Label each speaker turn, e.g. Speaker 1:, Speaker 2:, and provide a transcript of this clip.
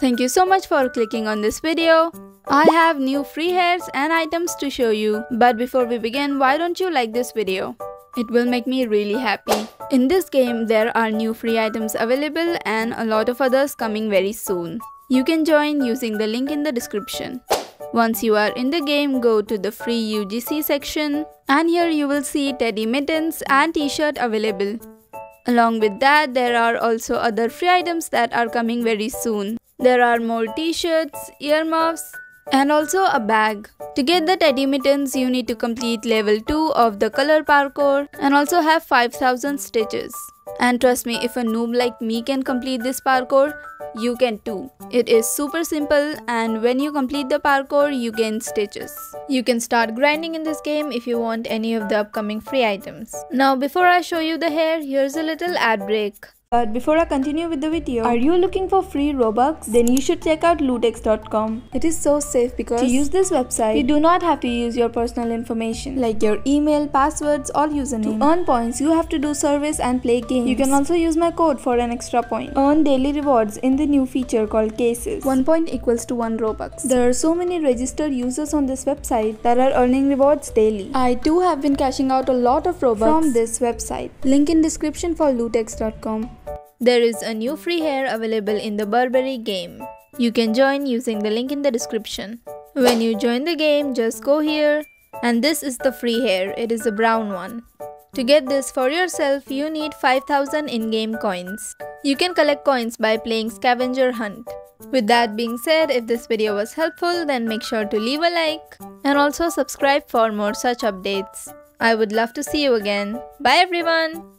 Speaker 1: Thank you so much for clicking on this video. I have new free hairs and items to show you. But before we begin, why don't you like this video? It will make me really happy. In this game, there are new free items available and a lot of others coming very soon. You can join using the link in the description. Once you are in the game, go to the free UGC section and here you will see teddy mittens and t-shirt available. Along with that, there are also other free items that are coming very soon. There are more t-shirts, earmuffs, and also a bag. To get the teddy mittens, you need to complete level 2 of the color parkour and also have 5000 stitches. And trust me, if a noob like me can complete this parkour, you can too. It is super simple and when you complete the parkour, you gain stitches. You can start grinding in this game if you want any of the upcoming free items. Now before I show you the hair, here's a little ad break. But before I continue with the video, are you looking for free Robux? Then you should check out lootx.com. It is so safe because to use this website, you do not have to use your personal information like your email, passwords or username. To earn points, you have to do service and play games. You can also use my code for an extra point. Earn daily rewards in the new feature called Cases. 1 point equals to 1 Robux. There are so many registered users on this website that are earning rewards daily. I too have been cashing out a lot of Robux from this website. Link in description for lootx.com. There is a new free hair available in the Burberry game. You can join using the link in the description. When you join the game, just go here and this is the free hair, it is a brown one. To get this for yourself, you need 5000 in-game coins. You can collect coins by playing scavenger hunt. With that being said, if this video was helpful, then make sure to leave a like and also subscribe for more such updates. I would love to see you again. Bye everyone!